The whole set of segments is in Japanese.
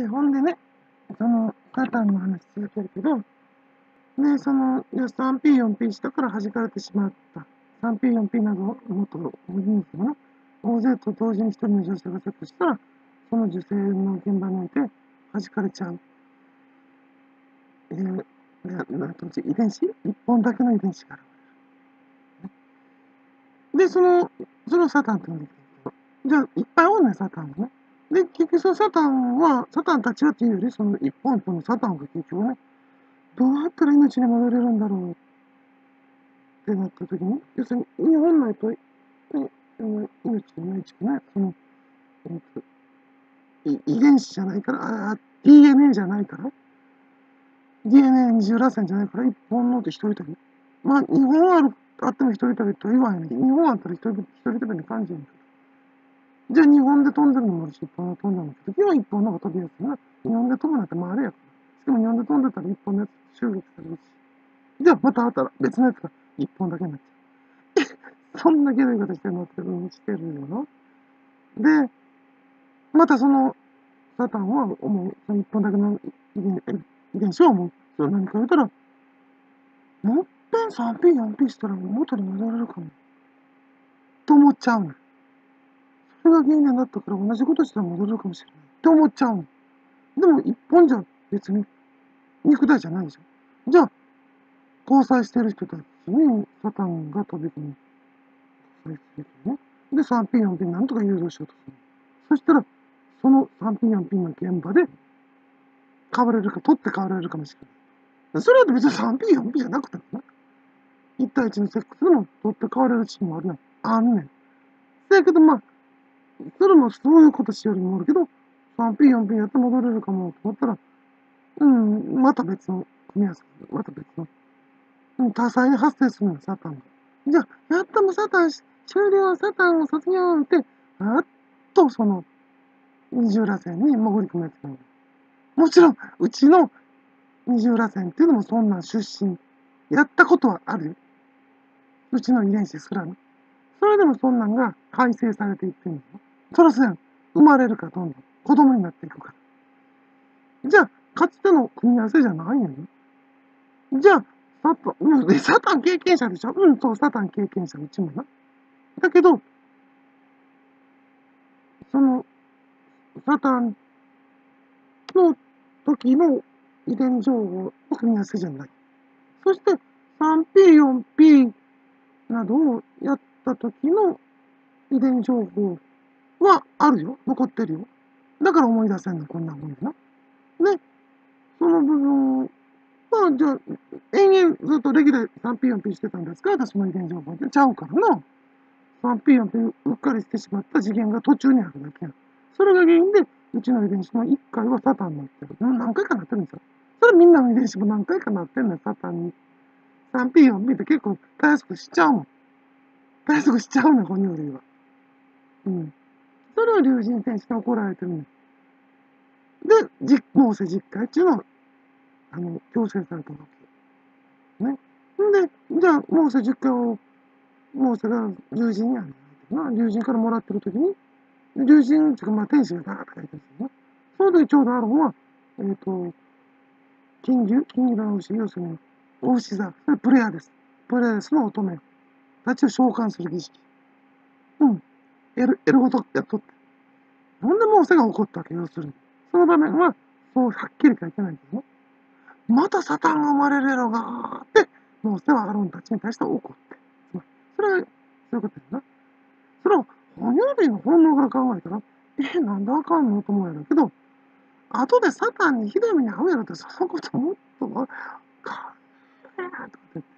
で、ほんでね、その、サタンの話続けるけど、で、その、3P、4P したから弾かれてしまった。3P、4P など、もっと大人数の大勢と同時に一人の女性がセックしたら、その女性の現場において弾かれちゃう。えー、なんと遺伝子？一本だけの遺伝子がある。で、その、そのサタンって呼んでじゃあ、いっぱいおんね、サタンがね。で、結局そのサタンは、サタンたちはっていうより、その一本一本のサタンが結局ね、どうやったら命に戻れるんだろうってなった時に、要するに日本内と、ね、命のない地区ね、その、えっと、遺伝子じゃないから、あ、DNA じゃないから、DNA 二重らせんじゃないから、一本のって一人旅。まあ、日本ある、あっても一人旅と言わへんね日本はあったら一人一人旅に感じるんだけど。じゃあ日本で飛んでるのもあるし、一本で飛んでるんだけど、今一本の方が飛びやすいな。日本で飛ぶなんて回れやから。しかも日本で飛んでたら一本のやつ襲撃されるし。じゃあまたあったら別のやつが一本だけになっちゃう。そんなげどい方してるのってうんしてるよな。で、またその、サタンは思う、その一本だけの遺伝子はもう、それ何か言うたら、もっぺん 3P、4P したら元に戻れるかも。と思っちゃうの。それが原因になったから同じことしたら戻るかもしれない。って思っちゃうの。でも一本じゃ別に肉体じゃないじゃん。じゃあ、交際してる人たちにサタンが飛び込む。交際してるね。で、3P、4P なんとか誘導しようとする。そしたら、その 3P、4P の現場で変われるか、取って変われるかもしれない。それは別に 3P、4P じゃなくてもな。1対1のセックスでも取って変われるチームもあるやん。あんねん。せやけどまあ、それもそういうことしよりもおるけど、3P、4P やって戻れるかもと思ったら、うん、また別の組み合わせ、また別の、うん、多彩に発生するのよ、サタンが。じゃあ、やったもサタン、終了、サタンを卒業って、あっとその、二重らせんに潜り込むやつなの。もちろん、うちの二重らせんっていうのもそんな出身、やったことはあるよ。うちの遺伝子すらね。それでもそんなんが改正されていってんのよ。そらそうやん。生まれるかどんどん子供になっていくから。じゃあ、かつての組み合わせじゃないのよ。じゃあ、サタン、で、サタン経験者でしょ？うん、そう、サタン経験者、うちもな。だけど、その、サタンの時の遺伝情報の組み合わせじゃない。そして 3P、4P などをやった時の遺伝情報はあるよ。残ってるよ。だから思い出せんの、こんなもんやな。で、その部分は、じゃあ、延々ずっとレギュラー 3P、4P してたんですか？私の遺伝情報ってちゃうからな。3P、4P うっかりしてしまった次元が途中にあるだけや。それが原因でうちの遺伝子の1回はサタンになってる。何回かなってるんですよ。それみんなの遺伝子も何回かなってんのよ、サタンに。3P、4P って結構たやすくしちゃうもん。たやすくしちゃうのよ、哺乳類は。うん。それを竜神天使に怒られてるのよ。で、実、モーセ実会っていうのを、あの、強制されたわけ。ね。んで、じゃあ、モーセ実会を、モーセが竜神にあるな。竜神からもらってる時に、竜神っていうか、まあ、天使がダーッと書いてるんですよね。その時ちょうどあるのは、えっ、ー、と、金牛金牛の牛、要するに、お牛座。それプレアです。プレアスの乙女たちを召喚する儀式。エル、エルゴとやっとって。なんでモーセが起こったわけ要するに。その場面は、そうはっきり書いてないけどね。またサタンが生まれるやろがって、モーセはアロンたちに対して怒って。それが、そういうことやな。それを哺乳類の本能から考えたら、え、なんであかんのと思うんやろけど、後でサタンにひどい目に遭うやろって、そのこともっと、か、えーとかって。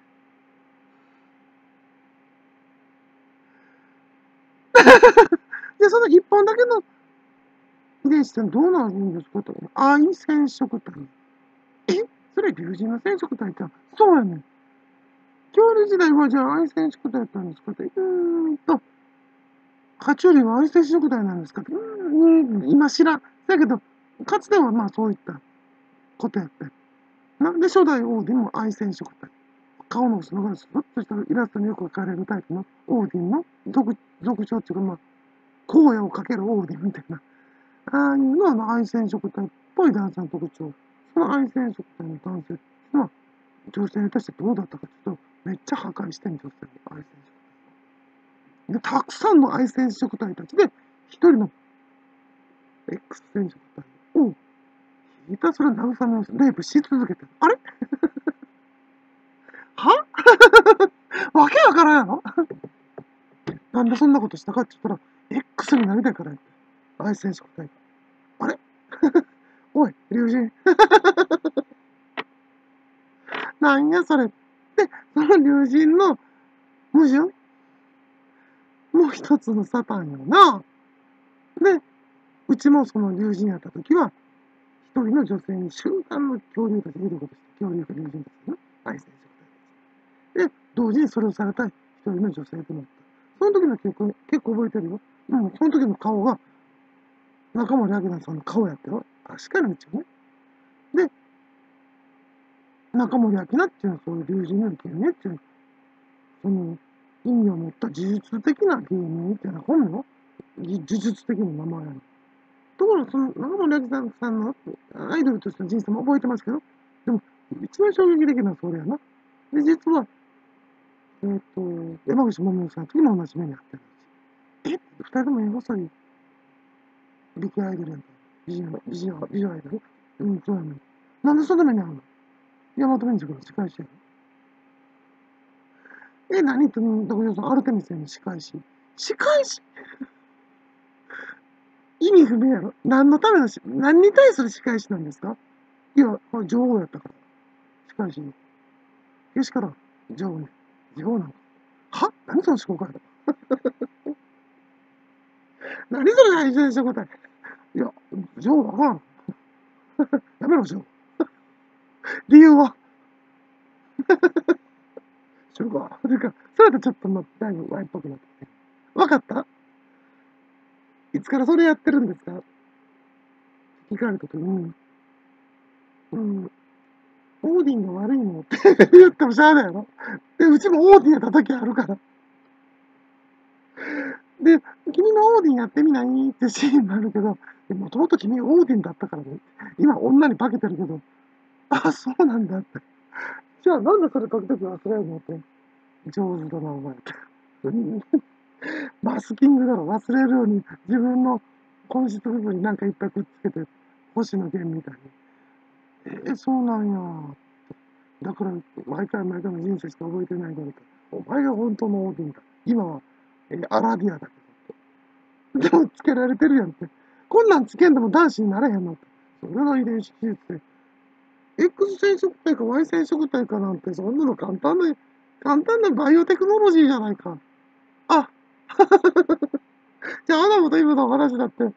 で、その一本だけの遺伝子ってどうなるんですかと。愛染色体。え？それ竜神の染色体ってそうやねん。恐竜時代はじゃあ愛染色体だったんですかって。うーんと、爬虫類は愛染色体なんですかって。うん、今知らん。だけど、かつてはまあそういったことやって。なんで初代オーディンも愛染色体。顔の薄のがスッとしたイラストによく描かれるタイプのオーディンの俗俗称っていうかまあ、荒野をかけるオーディンみたいな。ああいうのは愛染色体っぽい男性の特徴。その愛染色体の男性っていうのは、女性に対してどうだったかっていうと、めっちゃ破壊してん女性の愛染色体。で、たくさんの愛染色体たちで、一人の X 染色体をひたすら慰めをレイプし続けてる。あれは わけわからんやろ？なんでそんなことしたかって言ったら、X になりたいからやって。愛染色体が。あれ？おい、竜神。なんやそれ。で、その竜神の矛盾もう一つのサタンよな。で、うちもその竜神やった時は、一人の女性に集団の恐竜たちがいることして、恐竜か竜神たちの愛染色体たち。で、同時にそれをされた一人の女性となった。その時の記憶、結構覚えてるよ。うん、その時の顔が、中森明菜さんの顔やったよ。確かにうちね。で、中森明菜っていうのはそういう竜神の生きるねっていう、その意味を持った呪術的な芸人っていうのは本の呪術的な名前やの。ところが、その中森明菜さんのアイドルとしての人生も覚えてますけど、でも、一番衝撃的なのはそれやな。で、実は、えっ、ー、と、山口百恵さんの時も同じ目にあってるんです。え二人ともエゴサリ美形アイドルやんか。美人、美人、美女アイドル？うん、そうやねん。なんでそんな目にあるの？大和民族の仕返しやろ。え、何言ってんの独さん、アルテミスへの仕返し。仕返し意味不明やろ。何のためのし、何に対する仕返しなんですか？いや、女王やったから。仕返し。けしから女王ね。女王な。は何その思考回路何それ大事でしょ、答え。いや、女王わからん。やめろ、女王。理由はそうか。それか、それだとちょっとま、だいぶワイっぽくなって。わかったいつからそれやってるんですか聞かれたときに、うん、オーディンが悪いの？っ て言ってもしゃあないやろ？で、うちもオーディンやった時あるから。で、君のオーディンやってみない？ってシーンになるけど、もともと君オーディンだったからね。今女に化けてるけど、あ、そうなんだって。じゃあなんでそれ時々忘れるのって。上手だな、お前って。マスキングだろ。忘れるように自分の本質部分になんかいっぱいくっつけて、星野源みたいに。えー、そうなんや。だから、毎回毎回の人生しか覚えてないだろうと。お前が本当のオーディンだ。今は、えー、アラディアだけど。でも、つけられてるやんって。こんなんつけんでも男子になれへんのって。それが遺伝子技術で。X 染色体か Y 染色体かなんて、そんなの簡単な、簡単なバイオテクノロジーじゃないか。あ じゃあ、アダムとイブの話だって、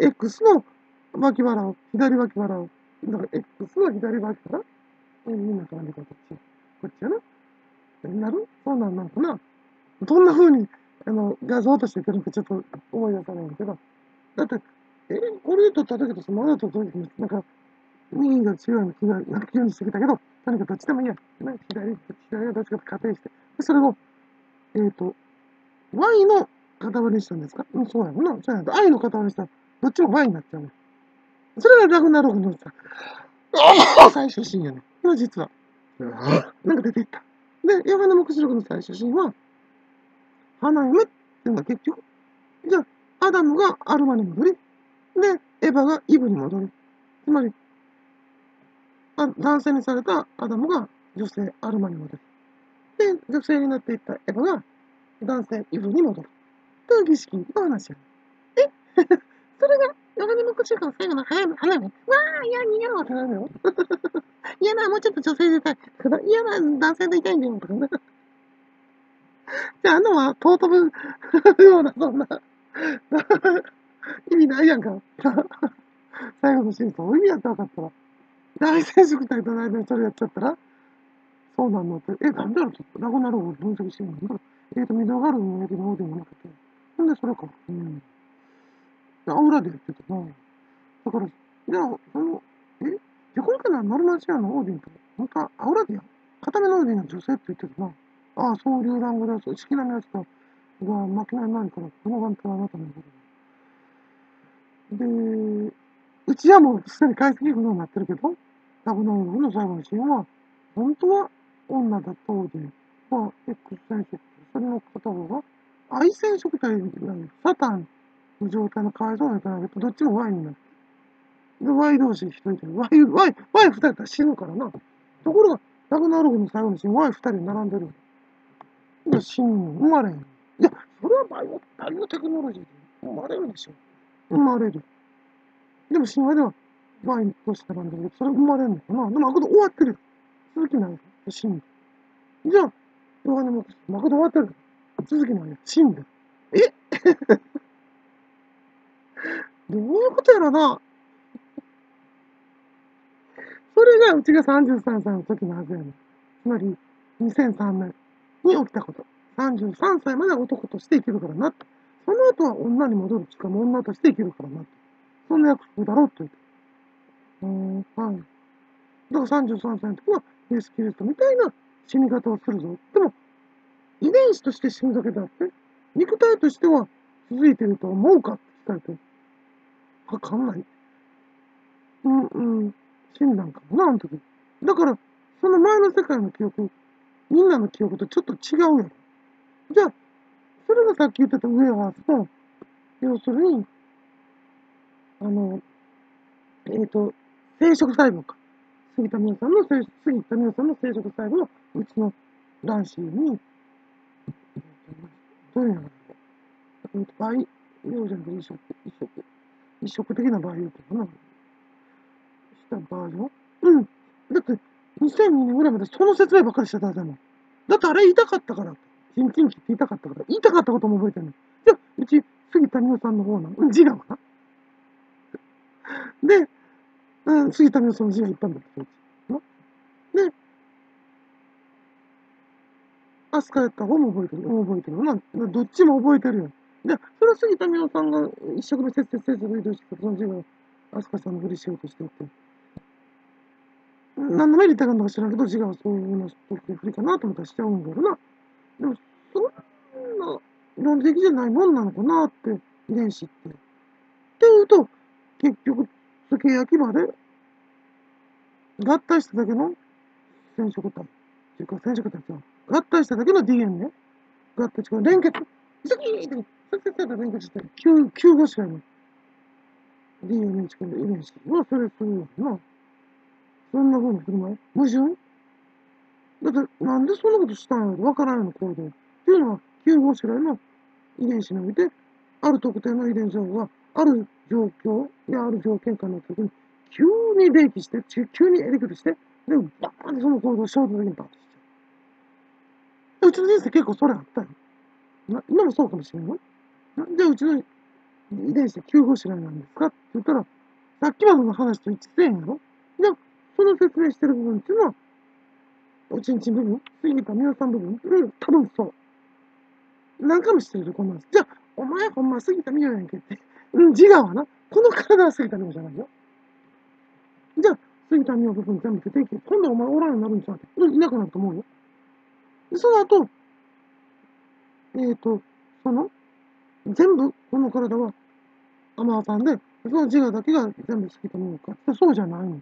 X の脇腹を、左脇腹を、だから X の左脇腹え、みんなから見たこっち。こっちやな？なる？そうなんなんかな？どんな風に、あの、画像として出るのかちょっと思い出さないんだけど。だって、え、これで撮った時とそのまだ撮った時、なんか、右が強いの気が、なんか急にしてきたけど、とにかくどっちでもいいや。ね、左、左がどっちかと仮定して。で、それを、えっ、ー、と、Y の塊にしたんですか？うん、そうやろな。そうやろ。I の塊にしたら、どっちも Y になっちゃうね。それがラグナロフのさ、最終シーンやね。今実は、なんか出ていった。で、ヨガの目視録の最終シーンは、花嫁っていうのは結局、じゃあ、アダムがアルマに戻り、で、エヴァがイブに戻る。つまり、男性にされたアダムが女性、アルマに戻る。で、女性になっていったエヴァが男性、イブに戻る。という儀式の話や。え？それが、ヨガネの口の最後の花嫁。花嫁。わあ、いや、逃げろってなるよ。嫌な、もうちょっと女性でたい。嫌な、男性でいたいんだよ。とかね。じゃあ、あのは、尊 ぶような、そんな、意味ないやんか。最後のシーン、そういう意味やったら分かったら。大染色体との間にそれやっちゃったら、そうなんだって、え、なんでやろちょっと、ラゴナロを分析してみるえっ、ー、と、ミドガルの焼きの方でもなくて、なんでそれか。うん。アウラでやってたな。だから、じゃあ、その、え、逆にかな、ノルマチアのオーディンと、本当はアウラディア片目のオーディンの女性って言ってたな。ああ、そういうラングだ、そう、式並みやつが、が、負けない前から、この眼帯はあなたのことで、うちはもうすでに解析不能になってるけど、ラグナロクの最後のシーンは、本当は女だったで、まあ、X 染色、それの片方が愛染色体なんで、サタンの状態のかわいそうな人なんだけど、どっちも Y になる。で、Y 同士一人で、Y、Y、Y 二人だったら死ぬからな。ところが、ラグナロクの最後のシーン、Y 二人並んでる。で、死ぬの、生まれへん。いや、それはバイオ、バイオテクノロジーで生まれるでしょ。生まれる。でも神話では、ワイとしてなんだけど、それ生まれんのかなでも、マクド終わってる。続きないよ。死んで。じゃあ、ヨハネも、マクド終わってる。続きないよ。死んで。え？どういうことやろな。それがうちが33歳の時のはずやね。つまり、2003年に起きたこと。33歳まで男として生きるからなと。その後は女に戻る。しかも女として生きるからなと。そんな約束だろうって言って。うん、はい。だから33歳の時は、イエス・キリストみたいな死に方をするぞ。でも、遺伝子として死ぬだけであって、肉体としては続いてると思うかって聞かれて、わかんない。うん、うん、死んだんかもな、あの時。だから、その前の世界の記憶、みんなの記憶とちょっと違うやろ。じゃあ、それがさっき言ってたウェアハースの、要するに、あの、えっ、ー、と、生殖細胞か。杉田美代さんの、杉田美代さんの生殖細胞をうちの卵子に、どういうのかな。培養じゃなくて移植、移植、移植的な培養っていうかな。したバージョンうん。だって、2002年ぐらいまでその説明ばっかりしてたじゃん。だってあれ言いたかったから。チンチンキって言いたかったから。言いたかったことも覚えてるの。じゃあ、うち、杉田美代さんの方なの。字がかな。で、うん、杉田美代さんの字がいっぱいあるんだで、アスカやった方も覚えてる。覚えてる。まあ、どっちも覚えてるよ。で、それは杉田美代さんが一生懸命節々節々移動して、その字がアスカさんのふりしようとしていて。何のメリットがあるのか知らんけど、字がそういうのふりかなと思ったらしちゃうんだろうな。でも、そんな論理的じゃないもんなのかなって、遺伝子って。っていうと、結局、付け焼き場で合体しただけの染色体。っていうか染色体は合体しただけの DNA。合体違う。連結。ズキーって、させて連結して、9、9号子の DNA 近い遺伝子はそれするよな。そんな風に振る舞い矛盾だって、なんでそんなことしたんやろわからんの、行動。っていうのは、9号子来の遺伝子において、ある特定の遺伝情報が、ある状況やある条件下の時に、急に冷気して、急にエレクトして、で、バーンってその行動を衝動的にバーンとしちゃう。うちの人生結構それあったよ。な今もそうかもしれんよ。なんでうちの遺伝子で9号子来なんですか？って言ったら、さっきまでの話と一致せんやろ？で、その説明してる部分っていうのは、おちんちん部分杉田美代さん部分うん、多分そう。何回もしてるこんなんです。じゃあ、お前ほんま杉田美代やんけって。うん、自我はな。この体は杉田美代じゃないよ。じゃあ、杉田美代部分全部出ていけ。今度はお前おらんようになるんちゃう？って。うん、いなくなると思うよ。で、その後、えっ、ー、と、その、全部、この体は、天羽さんで、その自我だけが全部杉田美代か、そうじゃないの。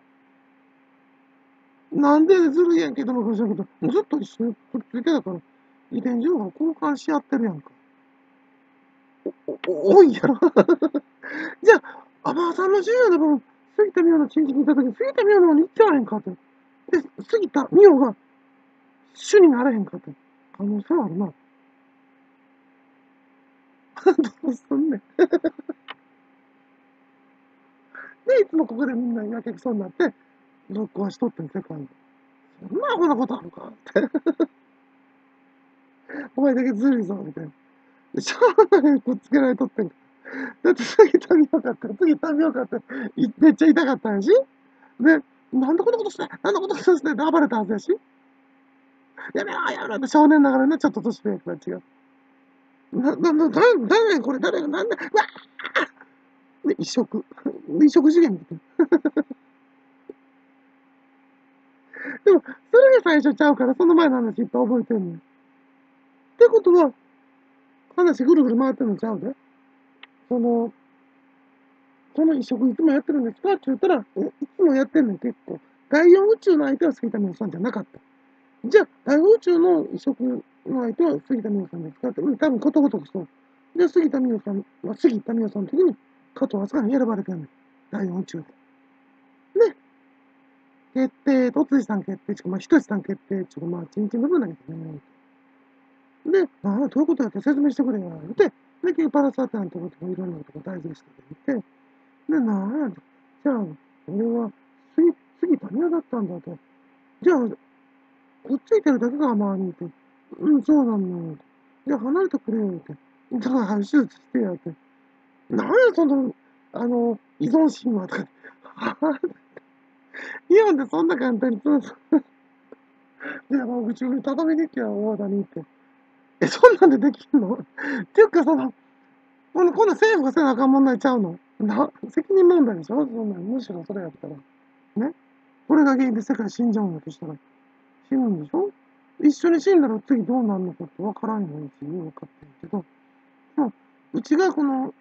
なんでずるいやんけどもかしらんけど、ずっと一緒にくっついてたから、遺伝情報交換し合ってるやんか。お、お、多いやろ じゃあ、アバーさんの重要な部分、杉田美代のチンチにいたとき、杉田美代の方に行っちゃわへんかって。で、杉田美代が主になれへんかって。可能性はあるな。どうすんねん で、いつもここでみんなやけくそになって、ぶっ壊しとってん、世界に。そんなアホなことあるかって。お前だけずるいぞ、みたいな。しょうがないくっつけられとってんか。だって次食べよかった。次食べようかった。めっちゃ痛かったんやし。で、なんでこんなことしてなんでこんなことしてって暴れたはずやし。やめろやめろって少年ながらね、ちょっと年上から違う。な、な、な、誰やこれ誰がなんだわあで、移植。移植次元みたいな。でも、それが最初ちゃうから、その前の話いっぱい覚えてんねん。ってことは、話ぐるぐる回ってんのちゃうで。その、その移植いつもやってるんですかって言ったら、えいつもやってんのよ、結構。第4宇宙の相手は杉田美穂さんじゃなかった。じゃあ、第4宇宙の移植の相手は杉田美穂さんですかって、うん、多分ことごとくそう。で、杉田美穂さんは、杉田美穂さんの時に加藤飛鳥に選ばれてるの。第4宇宙で。で、決定、とついさん決定、ちか、まあ、ひとしさん決定、ちか、まあ、ちんちん部分だけどね。で、ああ、どういうことやって説明してくれよ、言って、で、結局パラサータのとことかいろんなことが大事してくれて、で、なんや、じゃあ、俺は杉、杉田美代だったんだと。じゃあ、くっついてるだけが周りにいて、うん、そうなの。じゃあ離れてくれよって。だから手術してやって。なんや、その、あの、依存心はとか。日本でそんな簡単にそうそう。で、山口に畳みに行きゃ、大田に行って。え、そんなんでできんの？っていうか、その、この、今度政府がせなあかん問題ちゃうの？な、責任問題でしょ？そんなん、むしろそれやったら。ね？これが原因で世界死んじゃうんだとしたら、死ぬんでしょ？一緒に死んだら次どうなるのかって分からんよ、うちに分かってるけど、まあ、うちがこの、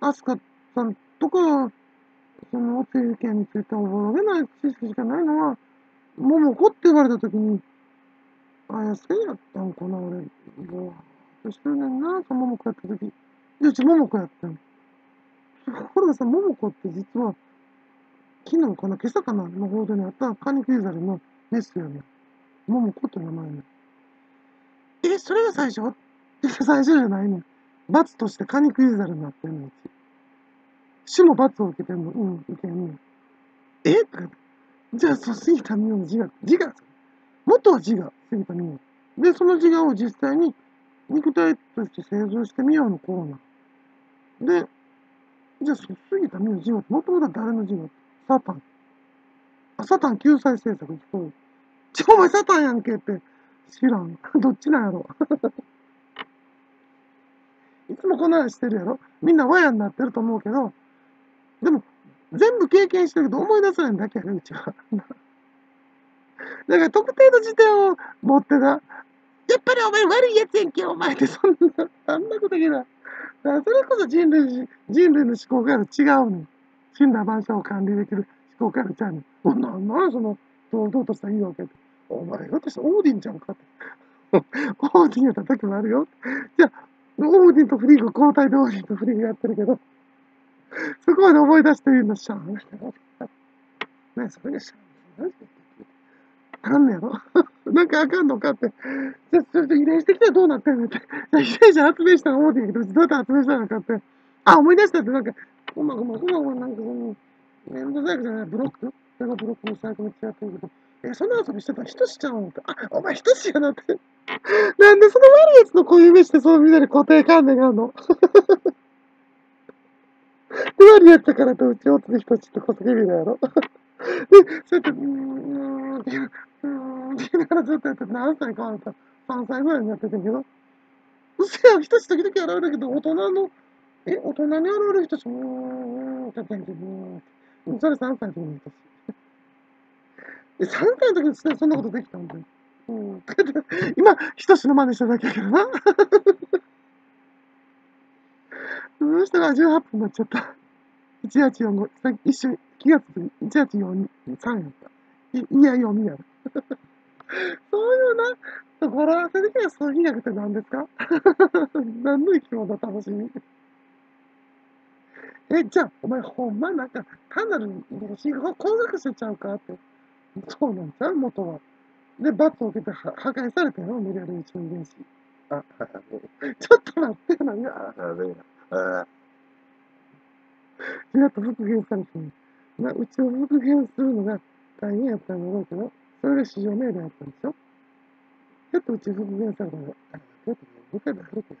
アスカさんとか、その、おつゆけについておぼろげない知識しかないのは、桃子って言われたときに、あやせやったんかな、俺。ぼわーっとしてるねんな、その桃子やったとき。で、うち桃子やったん。これがさ、桃子って実は、昨日かな、今朝かな、の報道にあったカニクイザルのメスやねん。桃子って名前ね。え、それが最初？最初じゃないねん。罰としてカニクイザルになってんの、うち。死も罰を受けてんの。うん、受けんねん。え？とかじゃあ、そう、杉田美代の自我、自我。元は自我、杉田美代。で、その自我を実際に肉体として製造してみようのコーナー。で、じゃあ、そう杉田美代の自我って、もともとは誰の自我？サタン。あ、サタン救済政策。そう。ちょ、お前サタンやんけって。知らん。どっちなんやろ。いつもこんな話してるやろ。みんな和やになってると思うけど、でも、全部経験してるけど思い出せないんだけやね、うちは。だから特定の時点を持ってた。やっぱりお前悪いやつやんけ、お前ってそんな、あんなこと言うな。だからそれこそ人類、人類の思考から違うねん。死んだ場所を管理できる思考からちゃうねん。なんなんその、堂々とした言い訳って。お前、ひょっとしてオーディンちゃうかって。オーディンやった時もあるよ。じゃあ、オーディンとフリーグ交代でオーディンとフリーグやってるけど、そこまで思い出して言うのしゃあないねそれがしゃあない。あかんねやろ？なんかあかんのかって。じゃ、ちょっと遺伝してきたらどうなってんのって。じゃあ遺伝子発明したのオーディンやけど、どうやって発明したのかって。あ、思い出したってなんか、ごまごまごまごまなんかその、めんどくさいじゃない、ブロック？それがブロックのサイクル違ってるけど、え、そんな遊びしてたら人しちゃうんって。あ、お前人しやなって。なんでその悪いやつの固有名してそのみんなに固定観念があるの？で、悪いやつからとうち大津で人しって小杉ビだやろ？で、そうやって、うーん、っていう、うーん、って言いながらずっとやって何歳かあった ?3 歳ぐらいになってたけど、うせや、人し時々現れるけど、大人の、え、大人に現れる人し、うーん、って言ってんけど、それ3歳の時に人し。え、3歳の時にそそんなことできたんだよ。うん。今、人しの真似しただけやけどな。その人が18分になっちゃった。1845、さっき一瞬、気がつく1843やった。いいや、読みや。そういうな、語呂合わせ的な数比学って何ですか？何の生き物楽しみ？え、じゃあ、お前ほんまなんか、単なる遺伝子工学者ちゃうかって。そうなんちゃう元は。で、罰を受けては破壊されたよ、メリアル一の遺伝子。あ、ちょっと待って、何が、あ、ねあやっと復元されてる。まあ、うちを復元するのが大変やったんだろうけど、それが市場命令やったんでしょ？やっとうち復元されたのが、あ、ちょっとね、部下であるけどね。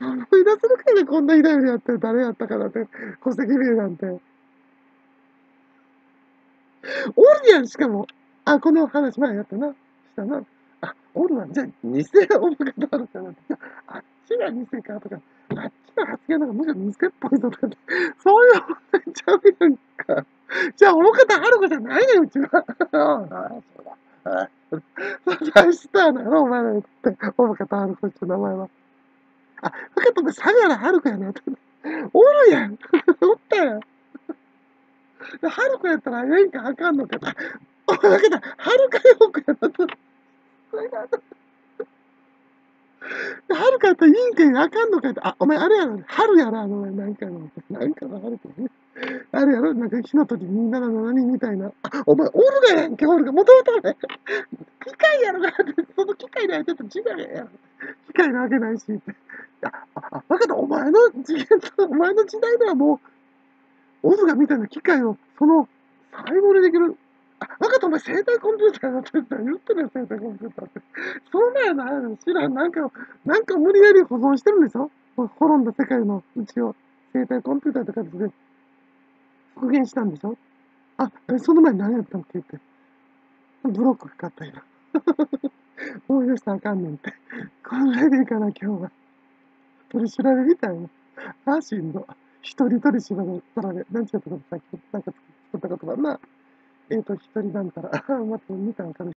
思い出せるかね、こんなひどいのやってる誰やったかなって、戸籍名なんて。おるやん、しかも。あ、この話前やったな。したな。あ、おるわ。じゃあ、偽おる方あるかなって。あっちが偽かとか、あっちの発言なんかむしろ偽っぽいぞとかって、そういう問題ちゃうやんか。じゃあ、大方あるかじゃないねん、うちは。ああ、そうだ。あ大スターなの、お前らって。大方あるこいつの名前は。あ、分かった、相良はるかやな。おるやん。おったやん。はるかやったらええんかあかんのか。お前、けど、はるかよくやったと。それが、はるかやったらいいんかいあかんのかって。あ、お前あれやろ。春やろ、あの、なんかの、なんかの春かね。あれやろ、なんか火の鳥277みたいな。あ、お前、おるがやんけ、おるが。もともとね、機械やろがって、その機械でやってた違うやん。機械なわけないしって。あ、あ、だけどお前の次元と、お前の時代ではもう、オズがみたいな機械を、その、細胞でできる。あ、分かった、お前生体コンピューターやってた言ってるよ、生体コンピューターって。そんなんやないの知らん。なんか、なんか無理やり保存してるんでしょ？滅んだ世界のうちを生体コンピューターって形で復元したんでしょ？あ、その前何やったのっけって。ブロックかかった今。思い出したらあかんねんって。こんぐらいでいいかな、今日は。取り調べみたいな。あ、しんど。一人取り調べ、調べ。何ちゅうことさっき、なんか作ったことかな。えっ、ー、と、一人なんたら。また見たんかる。